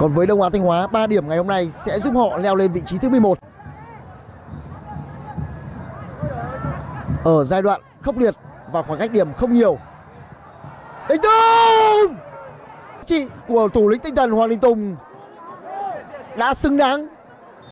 Còn với Đông Á Thanh Hóa, 3 điểm ngày hôm nay sẽ giúp họ leo lên vị trí thứ 11. Ở giai đoạn khốc liệt và khoảng cách điểm không nhiều. Đánh tung! Chị của thủ lĩnh tinh thần Hoàng Đình Tùng đã xứng đáng